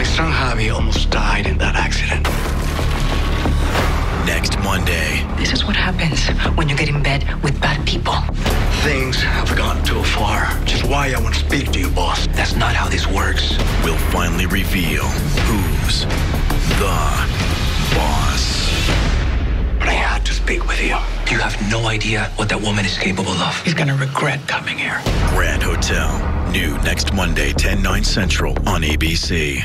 My son Javi almost died in that accident. Next Monday. This is what happens when you get in bed with bad people. Things have gone too far, which is why I want to speak to you, boss. That's not how this works. We'll finally reveal who's the boss. But I had to speak with you. You have no idea what that woman is capable of. He's gonna regret coming here. Grand Hotel. New next Monday, 10, 9 central on ABC.